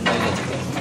and then let's go.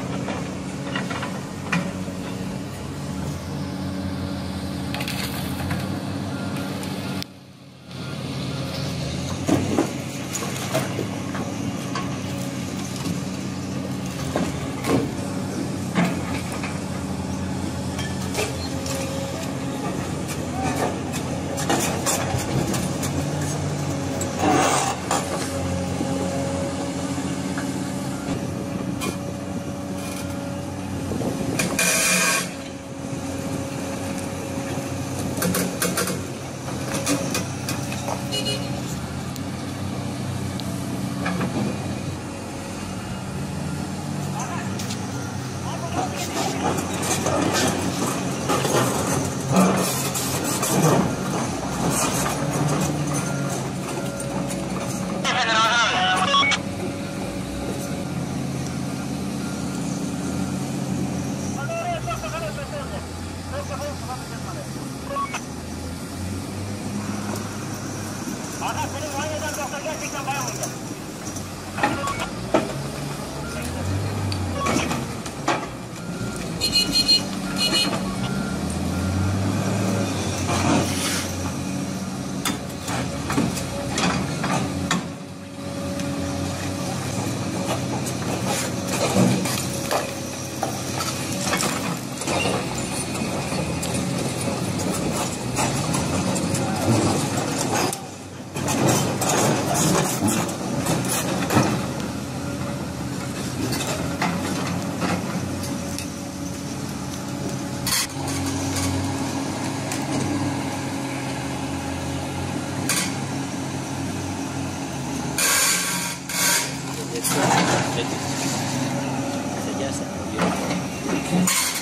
Thank